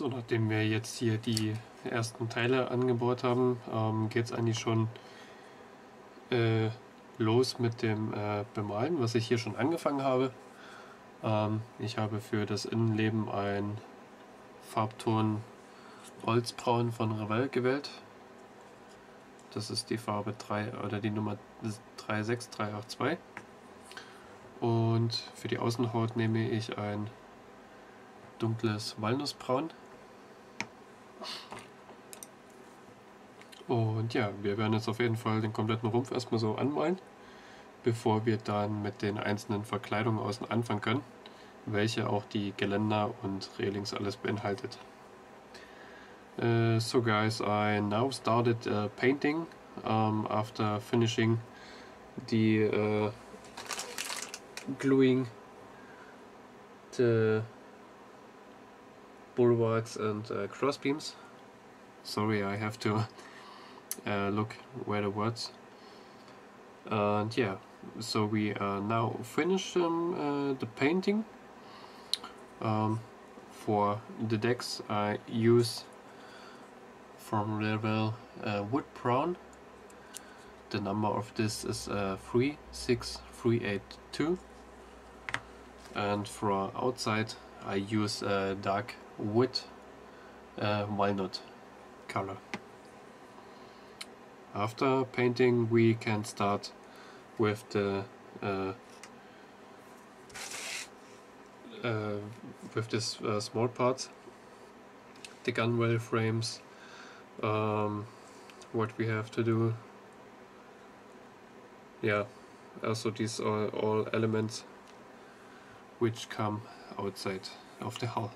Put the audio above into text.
So, nachdem wir jetzt hier die ersten Teile angebaut haben, ähm, geht es eigentlich schon äh, los mit dem äh, Bemalen, was ich hier schon angefangen habe. Ähm, ich habe für das Innenleben ein Farbton Holzbraun von Revell gewählt. Das ist die Farbe 3 oder die Nummer 36382. Und für die Außenhaut nehme ich ein dunkles Walnussbraun. Und ja, wir werden jetzt auf jeden Fall den kompletten Rumpf erstmal so anmalen, bevor wir dann mit den einzelnen Verkleidungen außen anfangen können, welche auch die Geländer und Railings alles beinhaltet. Uh, so guys, I now started uh, painting um, after finishing the uh, gluing the bulwarks and uh, crossbeams. Sorry, I have to uh, look where the words. And yeah, so we are now finished um, uh, the painting. Um, for the decks I use from Revell uh, wood brown. The number of this is uh, 36382 and for outside I use uh, dark wood uh, walnut color. After painting we can start with the uh, uh, with this uh, small parts, the gunwale frames, um, what we have to do. Yeah, also these are all elements which come outside of the hull.